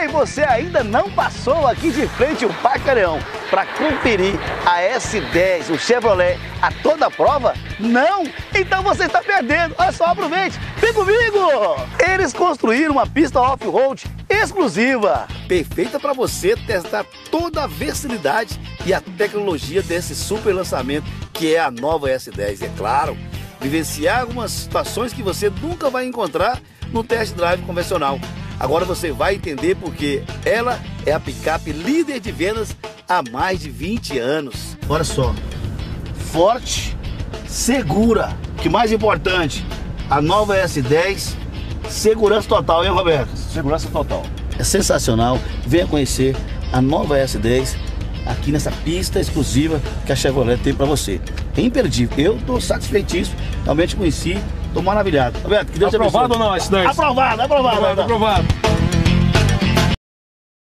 Ei, você ainda não passou aqui de frente o Pacareão para conferir a S10, o Chevrolet, a toda prova? Não? Então você está perdendo. Olha só, aproveite. Vem comigo! Eles construíram uma pista off-road exclusiva, perfeita para você testar toda a versatilidade e a tecnologia desse super lançamento que é a nova S10. É claro, vivenciar algumas situações que você nunca vai encontrar no test drive convencional. Agora você vai entender porque ela é a picape líder de vendas há mais de 20 anos. Olha só, forte, segura. O que mais importante, a nova S10, segurança total, hein, Roberto? Segurança total. É sensacional. Venha conhecer a nova S10 aqui nessa pista exclusiva que a Chevrolet tem para você. É imperdível. Eu estou satisfeitíssimo. Realmente conheci. Estou maravilhado. Roberto, que Deus aprovado ou não, S10? Aprovado, aprovado. Aprovado, aprovado.